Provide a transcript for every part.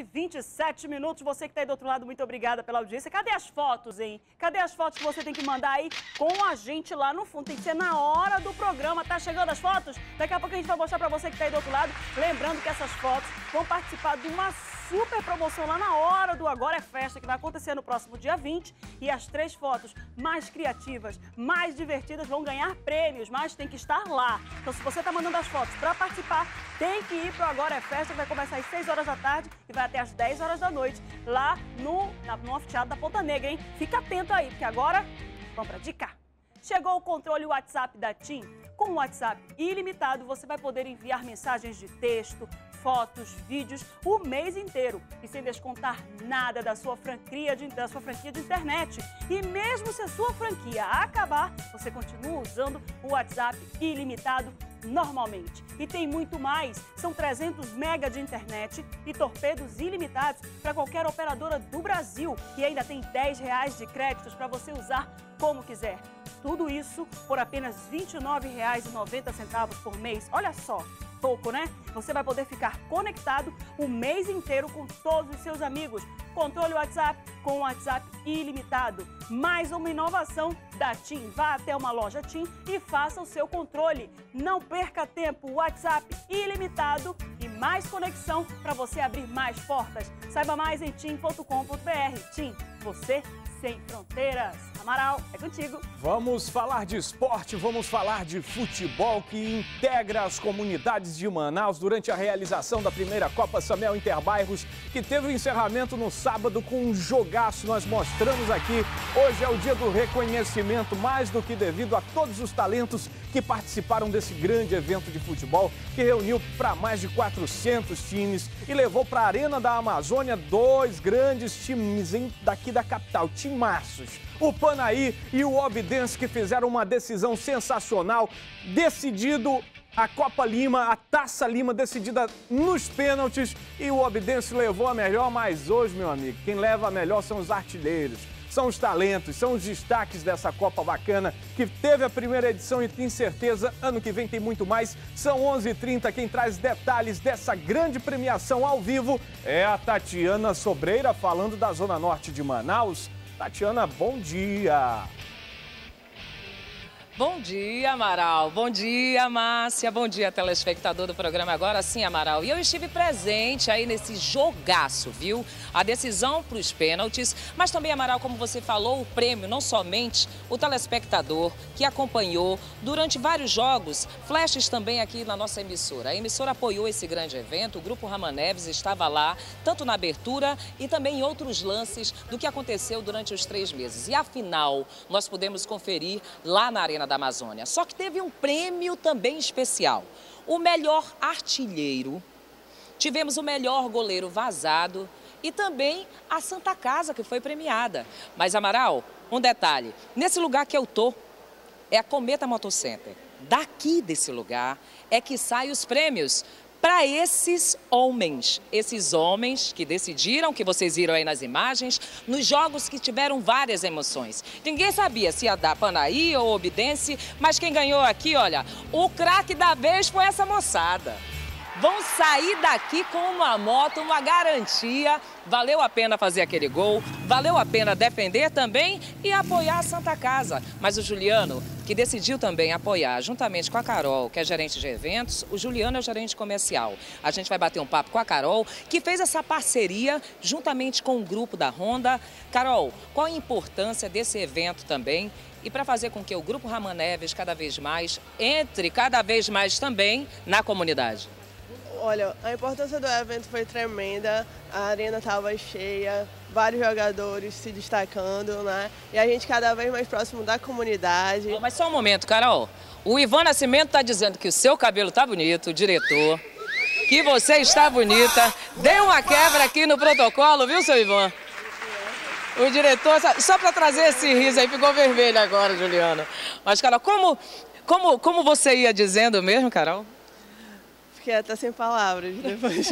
e 27 minutos. Você que está aí do outro lado, muito obrigada pela audiência. Cadê as fotos, hein? Cadê as fotos que você tem que mandar aí com a gente lá no fundo? Tem que ser na hora do programa. Tá chegando as fotos? Daqui a pouco a gente vai mostrar para você que está aí do outro lado. Lembrando que essas fotos vão participar de uma super promoção lá na hora do Agora é Festa, que vai acontecer no próximo dia 20. E as três fotos mais criativas, mais divertidas vão ganhar prêmios, mas tem que estar lá. Então, se você está mandando as fotos para participar, tem que ir para o Agora é Festa, vai começar às 6 horas da tarde e vai até às 10 horas da noite, lá no, no anfiteatro da Ponta Negra, hein? Fica atento aí, porque agora, vamos para dica. Chegou o controle WhatsApp da TIM. Com o WhatsApp ilimitado, você vai poder enviar mensagens de texto, fotos, vídeos o mês inteiro e sem descontar nada da sua franquia de, da sua franquia de internet. E mesmo se a sua franquia acabar, você continua usando o WhatsApp ilimitado normalmente. E tem muito mais, são 300 mega de internet e torpedos ilimitados para qualquer operadora do Brasil e ainda tem 10 reais de créditos para você usar como quiser. Tudo isso por apenas R$ 29,90 por mês. Olha só, pouco, né? Você vai poder ficar conectado o mês inteiro com todos os seus amigos. Controle WhatsApp com WhatsApp ilimitado. Mais uma inovação da TIM. Vá até uma loja TIM e faça o seu controle. Não perca tempo. WhatsApp ilimitado e mais conexão para você abrir mais portas. Saiba mais em tim.com.br. TIM, você sem fronteiras. Amaral, é contigo. Vamos falar de esporte, vamos falar de futebol que integra as comunidades de Manaus durante a realização da primeira Copa Samuel Interbairros, que teve o encerramento no sábado com um jogaço. Nós mostramos aqui. Hoje é o dia do reconhecimento, mais do que devido a todos os talentos que participaram desse grande evento de futebol, que reuniu para mais de 400 times e levou para a Arena da Amazônia dois grandes times daqui da capital, timaços o Panaí e o Obidense que fizeram uma decisão sensacional, decidido a Copa Lima, a Taça Lima decidida nos pênaltis e o Obidense levou a melhor, mas hoje, meu amigo, quem leva a melhor são os artilheiros. São os talentos, são os destaques dessa Copa bacana que teve a primeira edição e tem certeza ano que vem tem muito mais. São 11h30. Quem traz detalhes dessa grande premiação ao vivo é a Tatiana Sobreira, falando da Zona Norte de Manaus. Tatiana, bom dia. Bom dia, Amaral. Bom dia, Márcia. Bom dia, telespectador do programa Agora Sim, Amaral. E eu estive presente aí nesse jogaço, viu? A decisão para os pênaltis, mas também, Amaral, como você falou, o prêmio, não somente o telespectador que acompanhou durante vários jogos, flashes também aqui na nossa emissora. A emissora apoiou esse grande evento, o Grupo Ramaneves estava lá, tanto na abertura e também em outros lances do que aconteceu durante os três meses. E afinal, nós pudemos conferir lá na Arena da Amazônia. Só que teve um prêmio também especial. O melhor artilheiro, tivemos o melhor goleiro vazado e também a Santa Casa, que foi premiada. Mas, Amaral, um detalhe: nesse lugar que eu tô, é a Cometa Motocenter. Daqui desse lugar é que saem os prêmios para esses homens, esses homens que decidiram, que vocês viram aí nas imagens, nos jogos que tiveram várias emoções. Ninguém sabia se ia dar Panaí ou Obidense, mas quem ganhou aqui, olha, o craque da vez foi essa moçada vão sair daqui com uma moto, uma garantia. Valeu a pena fazer aquele gol, valeu a pena defender também e apoiar a Santa Casa. Mas o Juliano, que decidiu também apoiar, juntamente com a Carol, que é gerente de eventos, o Juliano é o gerente comercial. A gente vai bater um papo com a Carol, que fez essa parceria juntamente com o grupo da Honda. Carol, qual a importância desse evento também e para fazer com que o Grupo Raman Neves cada vez mais entre cada vez mais também na comunidade? Olha, a importância do evento foi tremenda, a arena estava cheia, vários jogadores se destacando, né? E a gente cada vez mais próximo da comunidade. mas só um momento, Carol. O Ivan Nascimento está dizendo que o seu cabelo está bonito, diretor, que você está bonita. Deu uma quebra aqui no protocolo, viu, seu Ivan? O diretor, só para trazer esse riso aí, ficou vermelho agora, Juliana. Mas, Carol, como, como, como você ia dizendo mesmo, Carol? Fiquei até sem palavras depois.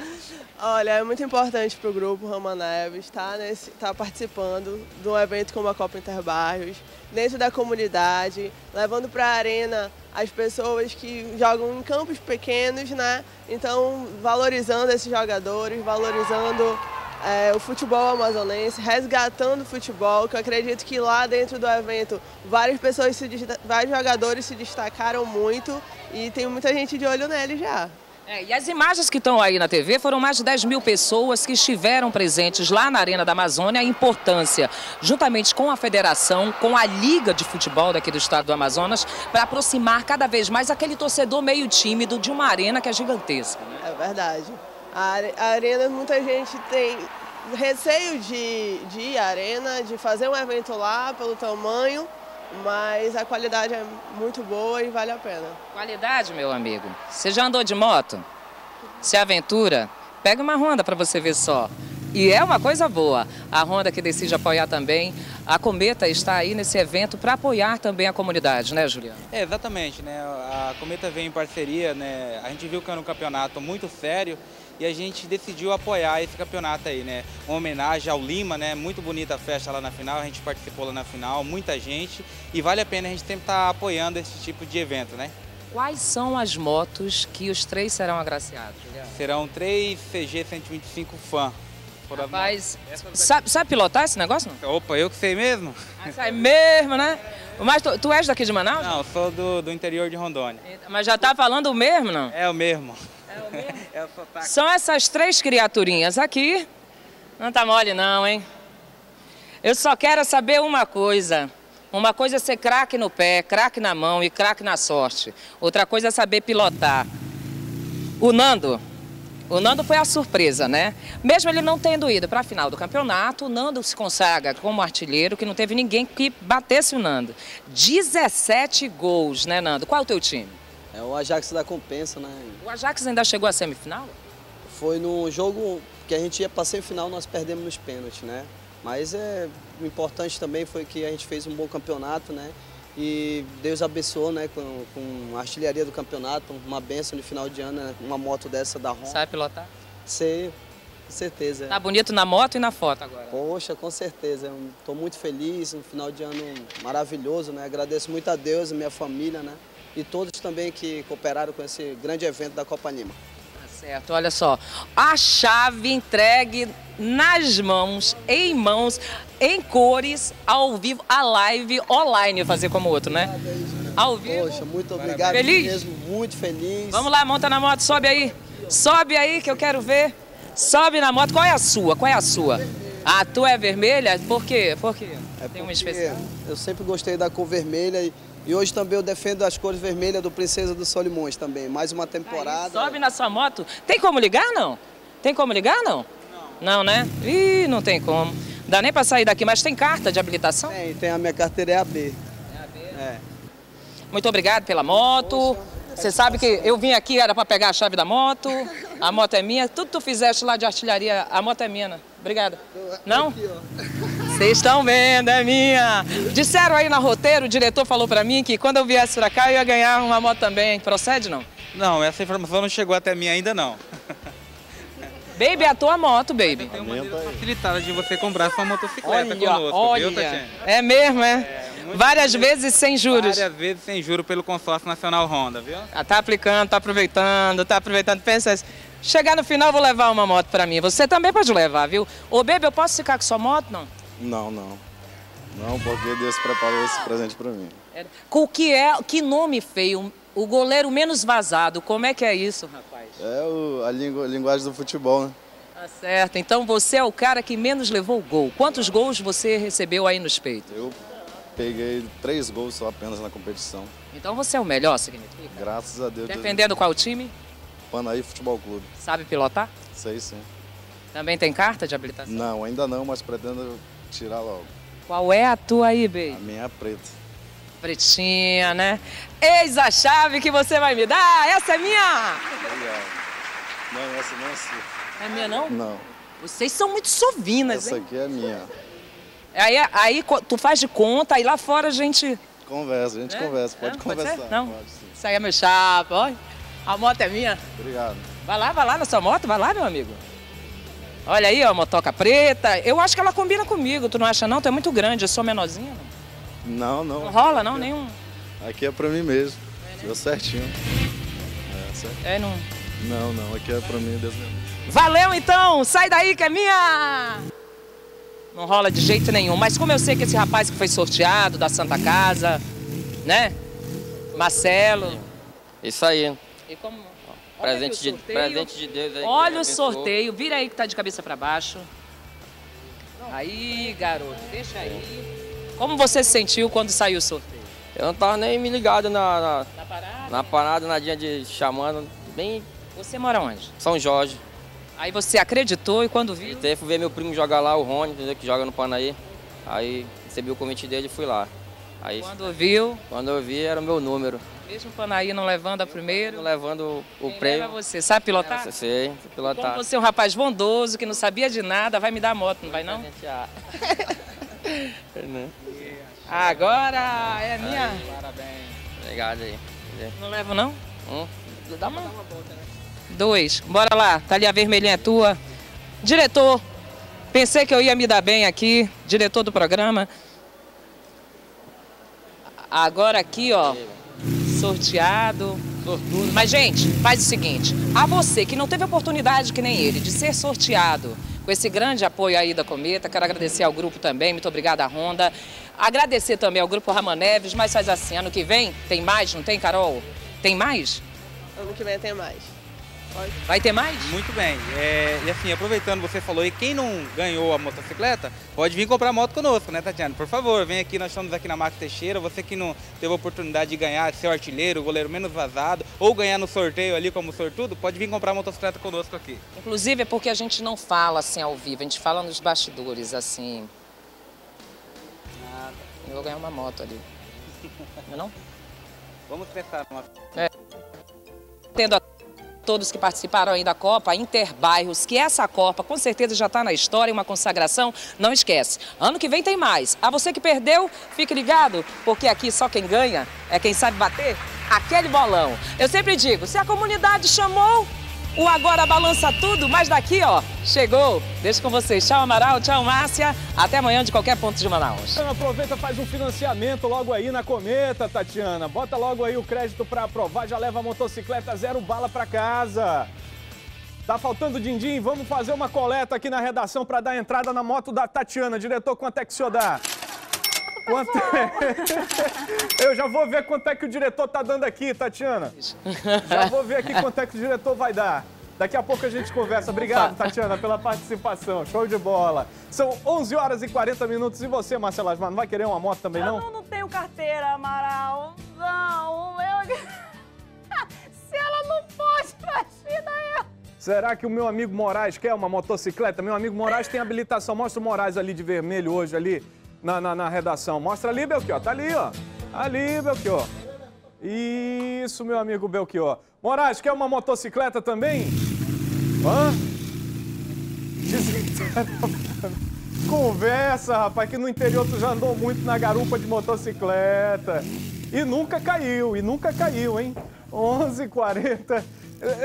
Olha, é muito importante para o grupo Rama Neves estar, tá tá participando de um evento como a Copa Interbairros, dentro da comunidade, levando para a arena as pessoas que jogam em campos pequenos, né? Então, valorizando esses jogadores, valorizando é, o futebol amazonense, resgatando o futebol, que eu acredito que lá dentro do evento várias pessoas, se, vários jogadores se destacaram muito e tem muita gente de olho nele já. É, e as imagens que estão aí na TV foram mais de 10 mil pessoas que estiveram presentes lá na Arena da Amazônia. A importância, juntamente com a federação, com a Liga de Futebol daqui do estado do Amazonas, para aproximar cada vez mais aquele torcedor meio tímido de uma arena que é gigantesca. Né? É verdade. A, arena, muita gente tem receio de, de ir à arena, de fazer um evento lá pelo tamanho, mas a qualidade é muito boa e vale a pena. Qualidade, meu amigo. Você já andou de moto? Se aventura? Pega uma Honda para você ver só. E é uma coisa boa. A Honda que decide apoiar também. A Cometa está aí nesse evento para apoiar também a comunidade, né, Juliano? É, exatamente, né? A Cometa vem em parceria, né? A gente viu que era um campeonato muito sério e a gente decidiu apoiar esse campeonato aí, né? Uma homenagem ao Lima, né? Muito bonita a festa lá na final, a gente participou lá na final, muita gente e vale a pena a gente sempre estar tá apoiando esse tipo de evento, né? Quais são as motos que os três serão agraciados? Serão três CG 125 Fan. Rapaz, sabe, sabe, pilotar esse negócio? Não? Opa, eu que sei mesmo. Ah, sai mesmo, né? Mas tu, tu, és daqui de Manaus? Não, sou do, do interior de Rondônia. Mas já tá falando o mesmo, não? É o mesmo. É o mesmo? é o São essas três criaturinhas aqui. Não tá mole não, hein? Eu só quero saber uma coisa. Uma coisa é ser craque no pé, craque na mão e craque na sorte. Outra coisa é saber pilotar. O Nando, o Nando foi a surpresa, né? Mesmo ele não tendo ido para a final do campeonato, o Nando se consagra como artilheiro, que não teve ninguém que batesse o Nando. 17 gols, né, Nando? Qual é o teu time? É o Ajax da Compensa, né? O Ajax ainda chegou à semifinal? Foi no jogo que a gente ia para a semifinal, nós perdemos nos pênaltis, né? Mas é, o importante também foi que a gente fez um bom campeonato, né? E Deus abençoou né, com, com a artilharia do campeonato, uma benção no final de ano, né, uma moto dessa da Honda. Sabe pilotar? Sei, com certeza. Tá bonito na moto e na foto agora. Poxa, com certeza. Estou muito feliz, um final de ano maravilhoso, né? Agradeço muito a Deus e minha família, né? E todos também que cooperaram com esse grande evento da Copa Lima. Tá certo, olha só. A chave entregue nas mãos, em mãos em cores, ao vivo, a live online, fazer como outro, né? Ao vivo. Poxa, muito obrigado feliz? mesmo, muito feliz. Vamos lá, monta na moto, sobe aí. Sobe aí que eu quero ver. Sobe na moto. Qual é a sua? Qual é a sua? A tua é vermelha? Por quê? Por quê? É Tem uma especial. Eu sempre gostei da cor vermelha e, e hoje também eu defendo as cores vermelhas do Princesa dos Solimões também. Mais uma temporada. Aí, sobe na sua moto. Tem como ligar, não? Tem como ligar, não? Não. Não, né? Ih, não tem como. Dá nem para sair daqui, mas tem carta de habilitação? Tem, tem a minha carteira é AB. É AB? É. Muito obrigado pela moto. Você sabe que eu vim aqui, era para pegar a chave da moto, a moto é minha, tudo tu fizeste lá de artilharia, a moto é minha, né? Obrigada. Não? Vocês estão vendo, é minha. Disseram aí na roteiro, o diretor falou para mim que quando eu viesse para cá eu ia ganhar uma moto também. Procede não? Não, essa informação não chegou até mim ainda não. Baby, a tua moto, baby. Tem uma maneira facilitada de você comprar sua motocicleta olha, conosco, olha. viu, Tatiana? É mesmo, é? é Várias vezes sem juros. Várias vezes sem juros pelo consórcio nacional Honda, viu? Ah, tá aplicando, tá aproveitando, tá aproveitando. Pensa assim, chegar no final vou levar uma moto para mim. Você também pode levar, viu? Ô, baby, eu posso ficar com sua moto, não? Não, não. Não, porque Deus preparou esse presente para mim. Com que é, que nome feio, o goleiro menos vazado, como é que é isso, rapaz? É o, a, lingu, a linguagem do futebol, né? Tá certo. Então você é o cara que menos levou gol. Quantos gols você recebeu aí nos peitos? Eu peguei três gols só apenas na competição. Então você é o melhor, significa? Graças a Deus. Defendendo qual time? Panaí Futebol Clube. Sabe pilotar? Sei sim. Também tem carta de habilitação? Não, ainda não, mas pretendo tirar logo. Qual é a tua aí, Bey? A minha é preta pretinha, né? Eis a chave que você vai me dar. Essa é minha. Obrigado. Não, essa não é sua. É minha não? Não. Vocês são muito sovinas, Essa hein? aqui é minha. Aí, aí tu faz de conta, aí lá fora a gente... Conversa, a gente é? conversa. Pode é? conversar. Pode não? Pode, sim. Isso aí é meu chapa, olha. A moto é minha. Obrigado. Vai lá, vai lá na sua moto, vai lá, meu amigo. Olha aí, ó, motoca preta. Eu acho que ela combina comigo, tu não acha não? Tu é muito grande, eu sou menorzinha. Não? Não, não. Não rola, não? Nenhum? Aqui é pra mim mesmo. É, Deu certinho. É, certo. É, não. Não, não, aqui é pra mim, Deus me Valeu então! Sai daí que é minha! Não rola de jeito nenhum. Mas como eu sei que esse rapaz que foi sorteado da Santa Casa, né? Marcelo. Isso aí. E como. Presente de, presente de Deus aí. Olha o sorteio. Vira aí que tá de cabeça pra baixo. Aí, garoto, deixa aí. Como você se sentiu quando saiu o sorteio? Eu não tava nem me ligado na, na, Na parada? na parada, nadinha de chamando, bem Você mora onde? São Jorge. Aí você acreditou e quando viu? Até fui ver meu primo jogar lá, o Rony? Que joga no Panaí. Aí recebi o convite dele e fui lá. Aí Quando viu, quando eu vi era o meu número. Mesmo o Panaí não levando a primeiro, Levando o quem prêmio. leva você? Sabe pilotar? Eu sei, Como pilotar. você é um rapaz bondoso, que não sabia de nada, vai me dar moto, não vai não? Presentear. Né? Agora é minha. Obrigado aí. Não levo não? Hum? Dá uma Dois. Bora lá, tá ali a vermelhinha é tua. Diretor, pensei que eu ia me dar bem aqui, diretor do programa. Agora aqui, ó, sorteado. Sortudo. Mas, gente, faz o seguinte: a você que não teve oportunidade, que nem ele, de ser sorteado com esse grande apoio aí da Cometa, quero agradecer ao grupo também, muito obrigada, Honda. Agradecer também ao grupo Rama Neves, mas faz assim: ano que vem tem mais, não tem, Carol? Tem mais? Ano que vem tem mais. Vai ter mais? Muito bem. É, e assim, aproveitando, você falou aí, quem não ganhou a motocicleta, pode vir comprar moto conosco, né, Tatiana? Por favor, vem aqui, nós estamos aqui na Max Teixeira. Você que não teve a oportunidade de ganhar, ser o artilheiro, o goleiro menos vazado, ou ganhar no sorteio ali como sortudo, pode vir comprar a motocicleta conosco aqui. Inclusive é porque a gente não fala assim ao vivo, a gente fala nos bastidores, assim. Eu vou ganhar uma moto ali. Não é não? Vamos pensar numa Tendo a todos que participaram aí da Copa Interbairros, que essa Copa com certeza já está na história, uma consagração, não esquece. Ano que vem tem mais. A você que perdeu, fique ligado, porque aqui só quem ganha é quem sabe bater aquele bolão. Eu sempre digo, se a comunidade chamou, o agora balança tudo, mas daqui, ó, chegou. Deixo com vocês. Tchau, Amaral. Tchau, Márcia. Até amanhã de qualquer ponto de Manaus. Então aproveita, faz um financiamento logo aí na Cometa, Tatiana. Bota logo aí o crédito pra aprovar, já leva a motocicleta zero bala pra casa. Tá faltando din-din? Vamos fazer uma coleta aqui na redação pra dar entrada na moto da Tatiana. Diretor, quanto é que o senhor dá? Quanto é? Eu já vou ver quanto é que o diretor tá dando aqui, Tatiana. Já vou ver aqui quanto é que o diretor vai dar. Daqui a pouco a gente conversa. Obrigado, Tatiana, pela participação. Show de bola. São 11 horas e 40 minutos. E você, Marcela Asmar, não vai querer uma moto também, Eu não? não, não tenho carteira, Amaral. Não, eu... Se ela não pode, imagina eu. Será que o meu amigo Moraes quer uma motocicleta? Meu amigo Moraes tem habilitação. Mostra o Moraes ali de vermelho hoje, ali na, na, na redação. Mostra ali, Belchior. Tá ali, ó. Ali, Belchior. Isso, meu amigo Belchior. Moraes, quer uma motocicleta também? Hã? Conversa, rapaz, que no interior tu já andou muito na garupa de motocicleta. E nunca caiu, e nunca caiu, hein? 11h40.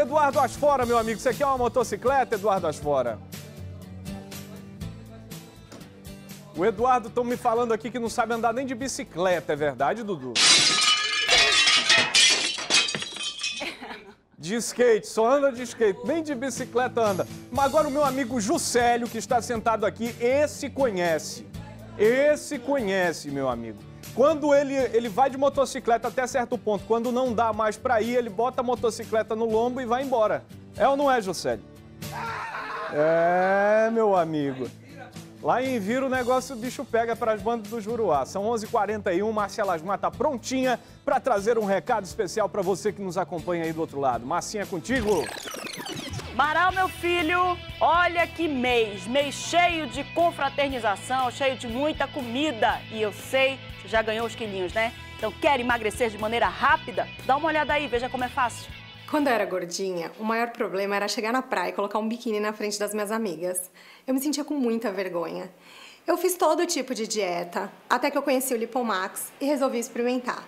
Eduardo Asfora, meu amigo, você quer uma motocicleta, Eduardo Asfora? O Eduardo estão me falando aqui que não sabe andar nem de bicicleta, é verdade, Dudu? De skate, só anda de skate, nem de bicicleta anda. Mas agora o meu amigo Juscelio, que está sentado aqui, esse conhece. Esse conhece, meu amigo. Quando ele, ele vai de motocicleta até certo ponto, quando não dá mais pra ir, ele bota a motocicleta no lombo e vai embora. É ou não é, Juscelio? É, meu amigo. Lá em Vira o negócio o bicho pega para as bandas do Juruá. São 11h41, Marcela Asmar tá prontinha para trazer um recado especial para você que nos acompanha aí do outro lado. Marcinha, é contigo. Maral, meu filho, olha que mês, mês cheio de confraternização, cheio de muita comida. E eu sei, já ganhou os quilinhos, né? Então quer emagrecer de maneira rápida? Dá uma olhada aí, veja como é fácil. Quando eu era gordinha, o maior problema era chegar na praia e colocar um biquíni na frente das minhas amigas. Eu me sentia com muita vergonha. Eu fiz todo tipo de dieta, até que eu conheci o Lipomax e resolvi experimentar.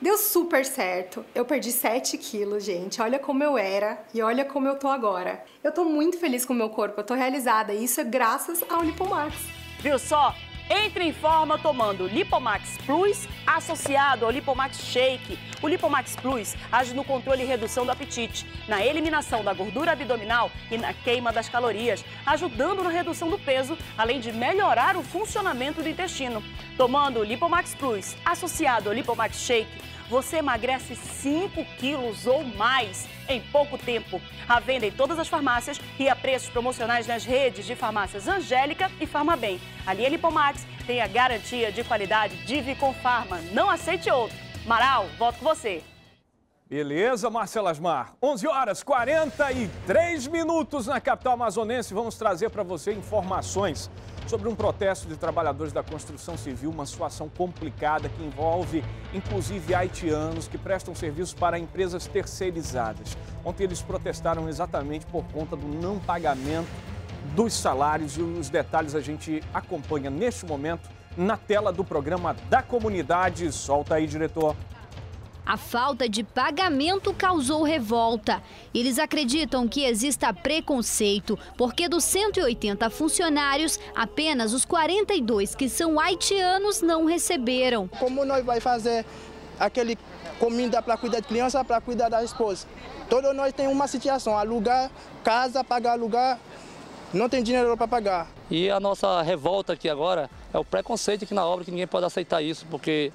Deu super certo. Eu perdi 7 quilos, gente. Olha como eu era e olha como eu tô agora. Eu tô muito feliz com o meu corpo, eu tô realizada e isso é graças ao Lipomax. Viu só? Entre em forma tomando Lipomax Plus associado ao Lipomax Shake. O Lipomax Plus age no controle e redução do apetite, na eliminação da gordura abdominal e na queima das calorias, ajudando na redução do peso, além de melhorar o funcionamento do intestino. Tomando Lipomax Plus associado ao Lipomax Shake, você emagrece 5 quilos ou mais em pouco tempo. A venda em todas as farmácias e a preços promocionais nas redes de farmácias Angélica e Farmabem. A linha Lipomax tem a garantia de qualidade de Viconfarma. Não aceite outro. Maral, volto com você. Beleza, Marcela Asmar. 11 horas 43 minutos na capital amazonense. Vamos trazer para você informações sobre um protesto de trabalhadores da construção civil, uma situação complicada que envolve inclusive haitianos que prestam serviços para empresas terceirizadas. Ontem eles protestaram exatamente por conta do não pagamento dos salários e os detalhes a gente acompanha neste momento na tela do programa da comunidade. Solta aí, diretor. A falta de pagamento causou revolta. Eles acreditam que exista preconceito, porque dos 180 funcionários, apenas os 42 que são haitianos não receberam. Como nós vai fazer aquele comida para cuidar de criança, para cuidar da esposa? Todos nós temos uma situação, alugar casa, pagar alugar, não tem dinheiro para pagar. E a nossa revolta aqui agora é o preconceito aqui na obra, que ninguém pode aceitar isso, porque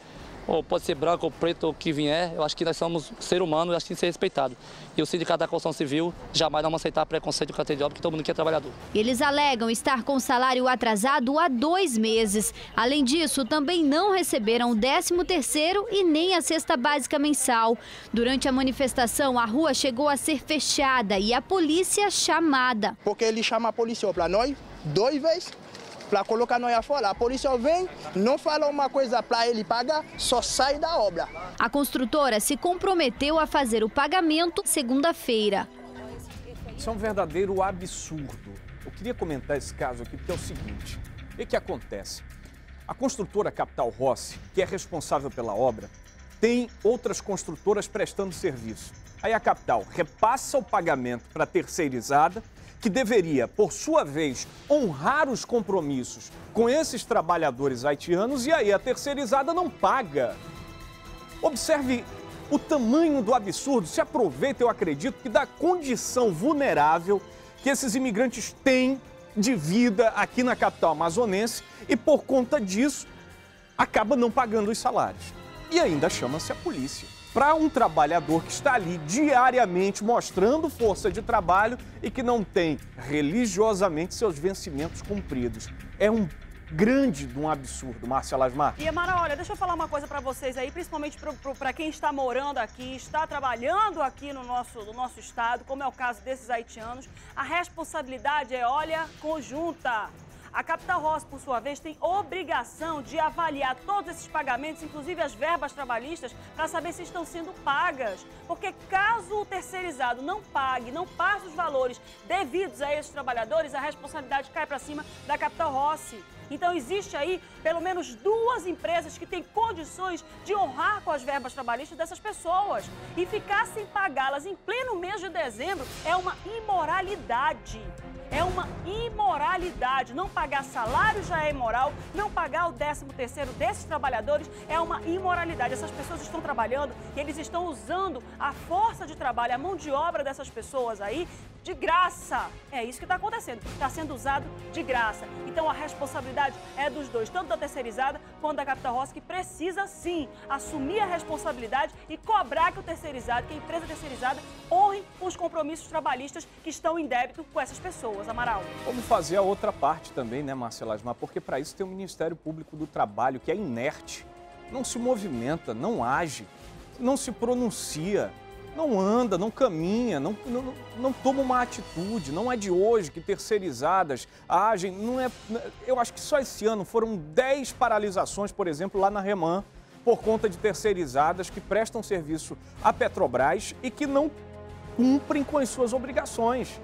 ou pode ser branco ou preto ou que vier, eu acho que nós somos ser humanos e acho que tem que ser respeitado. E o Sindicato da Construção Civil jamais vamos aceitar preconceito com a de obra, que todo mundo quer trabalhador. Eles alegam estar com salário atrasado há dois meses. Além disso, também não receberam o 13 terceiro e nem a cesta básica mensal. Durante a manifestação, a rua chegou a ser fechada e a polícia chamada. Porque ele chama a polícia para nós, dois vezes, para colocar nós fora. A polícia vem, não fala uma coisa para ele pagar, só sai da obra. A construtora se comprometeu a fazer o pagamento segunda-feira. Isso é um verdadeiro absurdo. Eu queria comentar esse caso aqui porque é o seguinte: o que acontece? A construtora Capital Rossi, que é responsável pela obra, tem outras construtoras prestando serviço. Aí a Capital repassa o pagamento para a terceirizada que deveria, por sua vez, honrar os compromissos com esses trabalhadores haitianos e aí a terceirizada não paga. Observe o tamanho do absurdo, se aproveita, eu acredito, que da condição vulnerável que esses imigrantes têm de vida aqui na capital amazonense e por conta disso acaba não pagando os salários. E ainda chama-se a polícia para um trabalhador que está ali diariamente mostrando força de trabalho e que não tem religiosamente seus vencimentos cumpridos. É um grande de um absurdo, Márcia Lasmar. E Amara, olha, deixa eu falar uma coisa para vocês aí, principalmente para quem está morando aqui, está trabalhando aqui no nosso, no nosso estado, como é o caso desses haitianos. A responsabilidade é, olha, conjunta. A Capital Ross, por sua vez, tem obrigação de avaliar todos esses pagamentos, inclusive as verbas trabalhistas, para saber se estão sendo pagas. Porque caso o terceirizado não pague, não passe os valores devidos a esses trabalhadores, a responsabilidade cai para cima da Capital Rossi. Então existe aí pelo menos duas empresas que têm condições de honrar com as verbas trabalhistas dessas pessoas. E ficar sem pagá-las em pleno mês de dezembro é uma imoralidade. É uma imoralidade. Não pagar salário já é imoral, não pagar o 13 terceiro desses trabalhadores é uma imoralidade. Essas pessoas estão trabalhando e eles estão usando a força de trabalho, a mão de obra dessas pessoas aí de graça. É isso que está acontecendo. Está sendo usado de graça. Então a responsabilidade é dos dois, tanto da terceirizada quanto da Capital Roça, que precisa sim assumir a responsabilidade e cobrar que o terceirizado, que a empresa terceirizada, honre os compromissos trabalhistas que estão em débito com essas pessoas. Amaral. Vamos fazer a outra parte também, né, Marcela Asmar? Porque para isso tem o Ministério Público do Trabalho, que é inerte, não se movimenta, não age, não se pronuncia não anda, não caminha, não, não, não toma uma atitude. Não é de hoje que terceirizadas agem. Não é, eu acho que só esse ano foram 10 paralisações, por exemplo, lá na Reman, por conta de terceirizadas que prestam serviço à Petrobras e que não cumprem com as suas obrigações.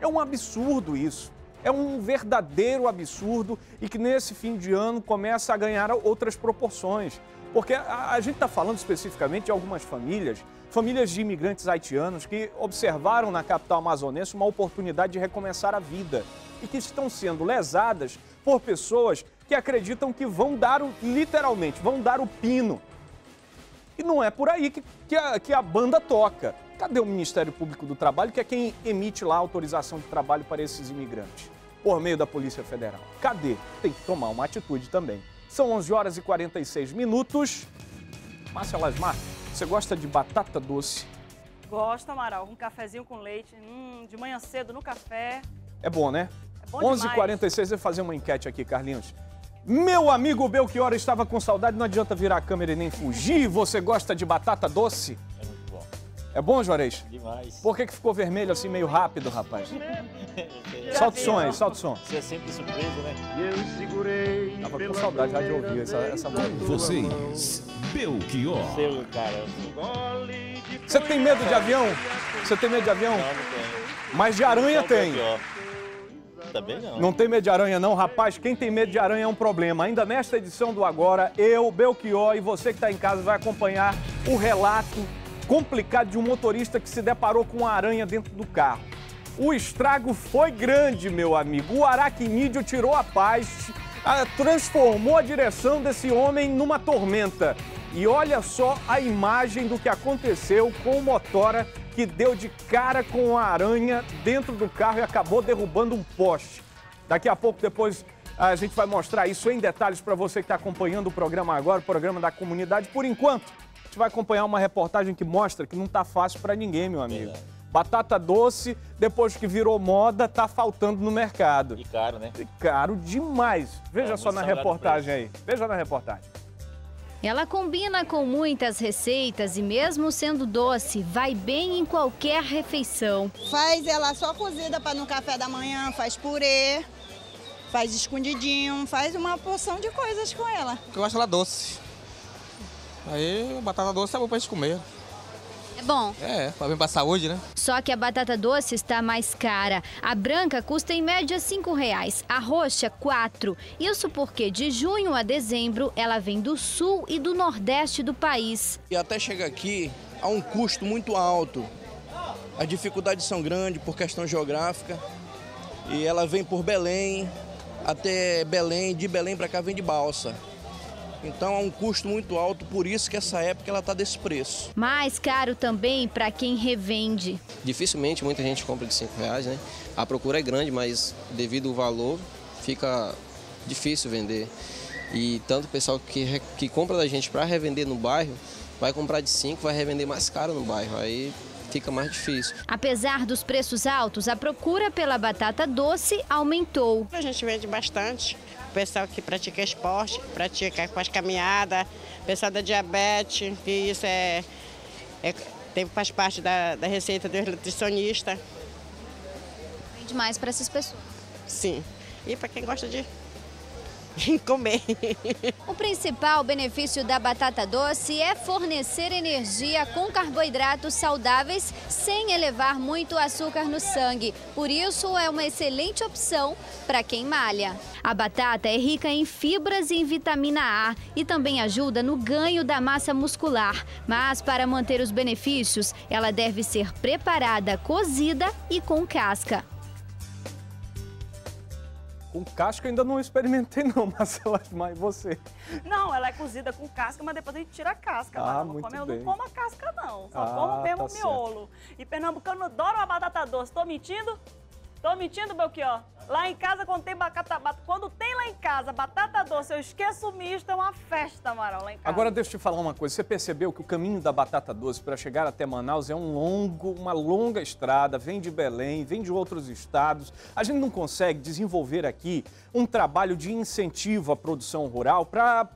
É um absurdo isso. É um verdadeiro absurdo e que nesse fim de ano começa a ganhar outras proporções. Porque a, a gente está falando especificamente de algumas famílias Famílias de imigrantes haitianos que observaram na capital amazonense uma oportunidade de recomeçar a vida e que estão sendo lesadas por pessoas que acreditam que vão dar o, literalmente, vão dar o pino. E não é por aí que, que, a, que a banda toca. Cadê o Ministério Público do Trabalho, que é quem emite lá a autorização de trabalho para esses imigrantes? Por meio da Polícia Federal. Cadê? Tem que tomar uma atitude também. São 11 horas e 46 minutos. Márcia Lasmar, você gosta de batata doce? Gosto, Amaral. Um cafezinho com leite. Hum, de manhã cedo no café. É bom, né? É bom 11h46, eu vou fazer uma enquete aqui, Carlinhos. Meu amigo Belchior estava com saudade, não adianta virar a câmera e nem fugir. Você gosta de batata doce? É bom. Juarez? Demais. Por que, que ficou vermelho assim meio rápido, rapaz? Solta o som aí, solta o som. Você é sempre surpresa, né? Eu segurei. Tava com saudade já de ouvir essa, essa música. Vocês, Belchior. Seu, cara. Você tem medo de avião? Você tem medo de avião? Não, não tenho. Mas de aranha tem. Belchior. Também não. Não tem medo de aranha, não? Rapaz, quem tem medo de aranha é um problema. Ainda nesta edição do Agora, eu, Belchior e você que está em casa vai acompanhar o relato complicado de um motorista que se deparou com uma aranha dentro do carro. O estrago foi grande, meu amigo. O aracnídeo tirou a paz, transformou a direção desse homem numa tormenta. E olha só a imagem do que aconteceu com o motora que deu de cara com a aranha dentro do carro e acabou derrubando um poste. Daqui a pouco, depois, a gente vai mostrar isso em detalhes para você que está acompanhando o programa agora, o programa da comunidade. Por enquanto, gente vai acompanhar uma reportagem que mostra que não está fácil para ninguém, meu amigo. Batata doce, depois que virou moda, tá faltando no mercado. E caro, né? E caro demais. Veja É, só na reportagem aí. Veja na reportagem. Ela combina com muitas receitas e, mesmo sendo doce, vai bem em qualquer refeição. Faz ela só cozida para no café da manhã, faz purê, faz escondidinho, faz uma porção de coisas com ela. Eu gosto ela doce. Aí, batata doce é bom pra gente comer. É bom. É, pra bem pra saúde, né? Só que a batata doce está mais cara. A branca custa em média 5 reais, a roxa R$ 4. Isso porque de junho a dezembro ela vem do sul e do nordeste do país. E até chegar aqui há um custo muito alto. As dificuldades são grandes por questão geográfica. E ela vem por Belém, até Belém, de Belém para cá vem de balsa. Então é um custo muito alto, por isso que essa época ela está desse preço. Mais caro também para quem revende. Dificilmente muita gente compra de 5 reais, né? A procura é grande, mas devido ao valor fica difícil vender. E tanto o pessoal que, que compra da gente para revender no bairro, vai comprar de 5, vai revender mais caro no bairro. Aí fica mais difícil. Apesar dos preços altos, a procura pela batata doce aumentou. A gente vende bastante. O pessoal que pratica esporte, pratica faz caminhada, o pessoal da diabetes, que isso é, é tem, faz parte da, da receita do nutricionista. Vende mais para essas pessoas. Sim. E para quem gosta de comer. O principal benefício da batata doce é fornecer energia com carboidratos saudáveis sem elevar muito açúcar no sangue. Por isso, é uma excelente opção para quem malha. A batata é rica em fibras e em vitamina A e também ajuda no ganho da massa muscular. Mas para manter os benefícios, ela deve ser preparada cozida e com casca. Com casca eu ainda não experimentei não, Marcela, mas você. Não, ela é cozida com casca, mas depois a gente tira a casca. Ah, muito come- eu bem. não como a casca, não. Só Ah, como mesmo tá o miolo. E pernambucano adora uma batata doce. Tô mentindo? Tô mentindo, Belchior? Lá em casa, quando tem, batata, bat- quando tem lá em casa batata doce, eu esqueço o misto, é uma festa, Amaral, lá em casa. Agora deixa eu te falar uma coisa. Você percebeu que o caminho da batata doce para chegar até Manaus é um longo, uma longa estrada, vem de Belém, vem de outros estados. A gente não consegue desenvolver aqui um trabalho de incentivo à produção rural para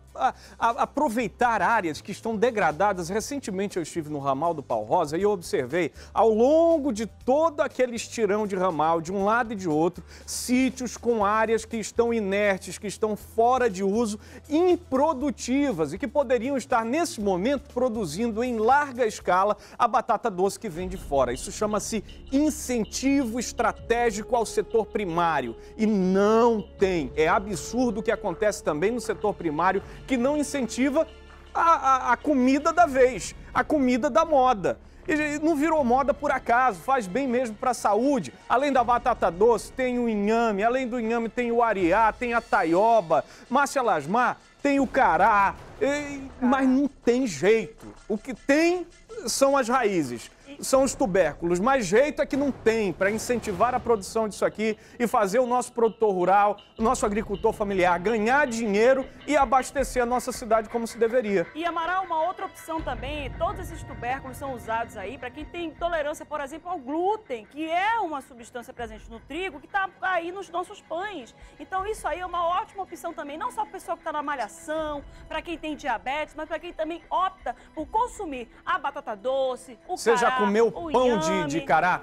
aproveitar áreas que estão degradadas. Recentemente eu estive no ramal do Pau Rosa e eu observei ao longo de todo aquele estirão de ramal, de um lado e de outro, sítios com áreas que estão inertes, que estão fora de uso, improdutivas e que poderiam estar nesse momento produzindo em larga escala a batata doce que vem de fora. Isso chama-se incentivo estratégico ao setor primário e não tem. É absurdo o que acontece também no setor primário que não incentiva a, a- a comida da vez, a comida da moda. E não virou moda por acaso, faz bem mesmo para a saúde. Além da batata doce, tem o inhame, além do inhame tem o ariá, tem a taioba, Márcia Lasmar tem o cará, e- mas não tem jeito. O que tem são as raízes, são os tubérculos, mas jeito é que não tem para incentivar a produção disso aqui e fazer o nosso produtor rural, o nosso agricultor familiar ganhar dinheiro e abastecer a nossa cidade como se deveria. E Amaral, uma outra opção também, todos esses tubérculos são usados aí para quem tem intolerância, por exemplo, ao glúten, que é uma substância presente no trigo que está aí nos nossos pães. Então isso aí é uma ótima opção também, não só para o pessoal que está na malhação, para quem tem diabetes, mas para quem também opta por consumir a batata doce, o já cará, comeu pão de, de cará?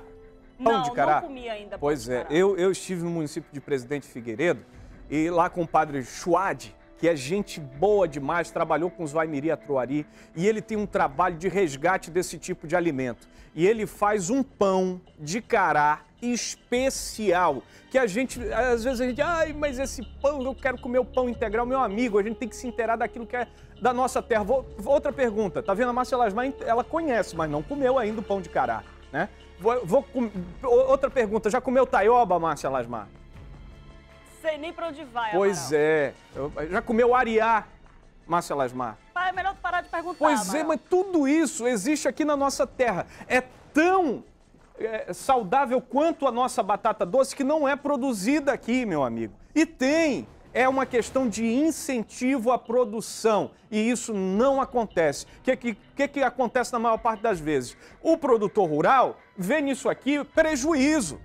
Pão Não, de cará? não comi ainda Pois é, eu, eu estive no município de Presidente Figueiredo e lá com o padre Chuad, que é gente boa demais, trabalhou com os Vaimiri Atruari e ele tem um trabalho de resgate desse tipo de alimento. E ele faz um pão de cará especial, que a gente, às vezes a gente, ai, mas esse pão, eu quero comer o pão integral, meu amigo, a gente tem que se inteirar daquilo que é da nossa terra. Vou- outra pergunta, tá vendo a Márcia Lasmar, ela conhece, mas não comeu ainda o pão de cará, né? Vou, vou com- outra pergunta, já comeu taioba, Márcia Lasmar? Sei nem para onde vai, Pois é. Eu- Já comeu ariá, Márcia Lasmar? Pai, é melhor parar de perguntar. Pois é, Amaral. mas tudo isso existe aqui na nossa terra. É tão é, saudável quanto a nossa batata doce que não é produzida aqui, meu amigo. E tem. É uma questão de incentivo à produção. E isso não acontece. O que, que, que, acontece na maior parte das vezes? O produtor rural vê nisso aqui prejuízo.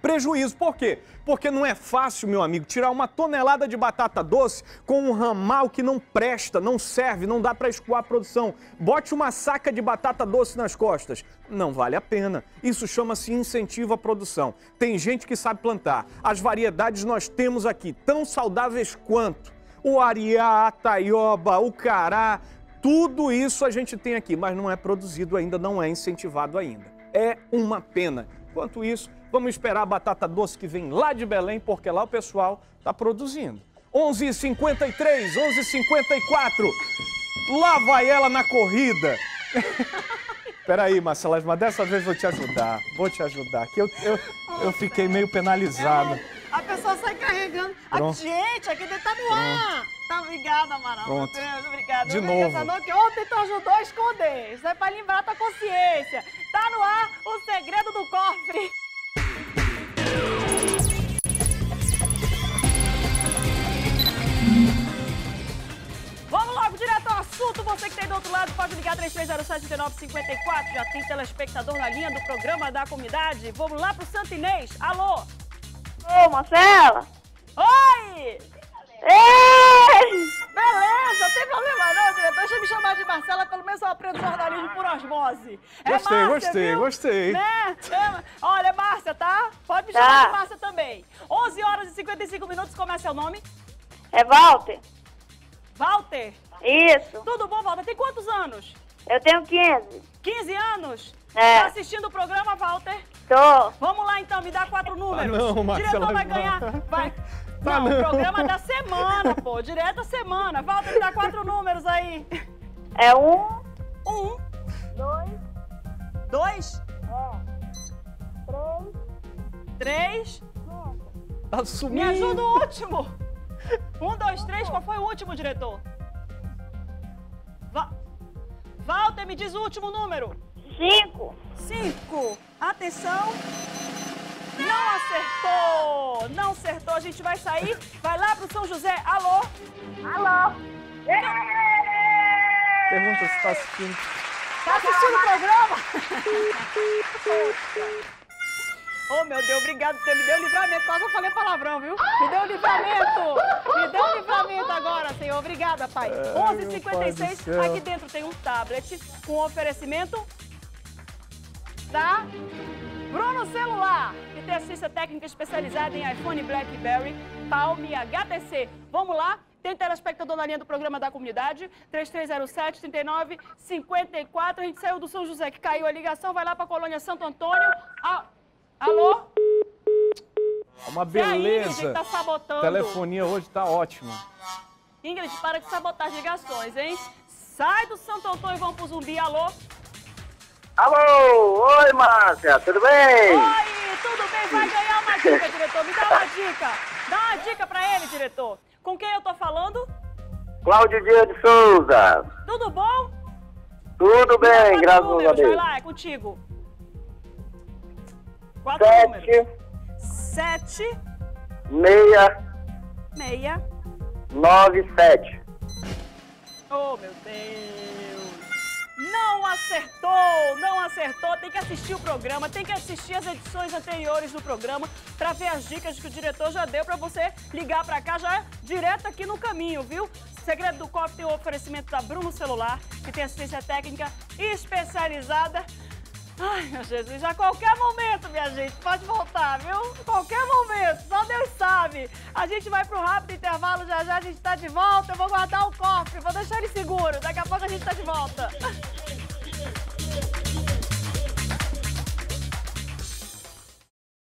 Prejuízo. Por quê? Porque não é fácil, meu amigo, tirar uma tonelada de batata doce com um ramal que não presta, não serve, não dá para escoar a produção. Bote uma saca de batata doce nas costas. Não vale a pena. Isso chama-se incentivo à produção. Tem gente que sabe plantar. As variedades nós temos aqui, tão saudáveis quanto. O ariá, a taioba, o cará, tudo isso a gente tem aqui, mas não é produzido ainda, não é incentivado ainda. É uma pena. Enquanto isso, vamos esperar a batata doce que vem lá de Belém, porque lá o pessoal está produzindo. 11h53, 11h54. Lá vai ela na corrida. Peraí, Marcela, mas dessa vez vou te ajudar. Vou te ajudar. Que eu, eu, eu fiquei meio penalizado. A pessoa sai carregando. A Pronto. gente, aqui dentro tá no ar. Tá, obrigada, Amaral. Pronto. Deus, obrigada. De vem novo. que ontem tu ajudou a esconder. Isso é pra livrar tua consciência. Tá no ar o segredo do cofre. Assunto. Você que tem do outro lado pode ligar 3307-1954. Já tem telespectador na linha do programa da comunidade. Vamos lá pro Santo Inês. Alô? Ô, Marcela! Oi! Ei! Beleza, tem problema não, diretor. Deixa eu me chamar de Marcela, pelo menos eu aprendo jornalismo por osmose. É Gostei, Márcia, gostei, viu? gostei. Né? É, olha, é Márcia, tá? Pode me Tá. chamar de Márcia também. 11 horas e 55 minutos, como é seu nome? É Walter? Walter? Isso. Tudo bom, Walter? Tem quantos anos? Eu tenho 15. 15 anos? É. Tá assistindo o programa, Walter? Tô. Vamos lá então, me dá quatro números. não, o diretor Marcela, vai ganhar. Vai. Tá não, não. o programa da semana, pô. Direto da semana. Walter, me dá quatro números aí. É um. Um. Dois. Dois. Três. Três. Tá Me sumindo. ajuda o último. Um, dois, três. Qual foi o último, diretor? Va Walter, me diz o último número. Cinco. Cinco. Atenção. Não acertou. Não acertou. A gente vai sair. Vai lá pro São José. Alô? Alô? Pergunta se tá assistindo. Tá assistindo o programa? Oh, meu Deus, obrigado por ter me deu livramento. Quase eu falei palavrão, viu? Me deu livramento. Me deu livramento agora, Senhor. Obrigada, Pai. Ai, meu pai do 11h56. céu. Aqui dentro tem um tablet com oferecimento da Bruno Celular, que tem assistência técnica especializada em iPhone BlackBerry, Palm e HTC. Vamos lá? Tem telespectador na linha do programa da comunidade, 3307-3954. A gente saiu do São José, que caiu a ligação, vai lá para a colônia Santo Antônio. Ah, alô? Uma É a Ingrid beleza. tá sabotando. Telefonia hoje tá ótima. Ingrid, para de sabotar as ligações, hein? Sai do Santo Antônio e vamos pro Zumbi, alô? Alô, oi Márcia, tudo bem? Oi, tudo bem? Vai ganhar uma dica, diretor. Me dá uma dica. Dá uma dica pra ele, diretor. Com quem eu tô falando? Cláudio Dias de Souza. Tudo bom? Tudo bem, graças a números, vai Deus. lá, é contigo. Quatro números. Sete, Sete, meia, meia. nove, sete. Oh, meu Deus! Não acertou! Não acertou! Tem que assistir o programa, tem que assistir as edições anteriores do programa para ver as dicas que o diretor já deu para você ligar para cá já direto aqui no caminho, viu? Segredo do Copo tem o oferecimento da Bruno Celular, que tem assistência técnica especializada. Ai, meu Jesus, a qualquer momento, minha gente, pode voltar, viu? Qualquer momento, só Deus sabe. A gente vai pro rápido intervalo, já já a gente tá de volta. Eu vou guardar o cofre, vou deixar ele seguro. Daqui a pouco a gente tá de volta.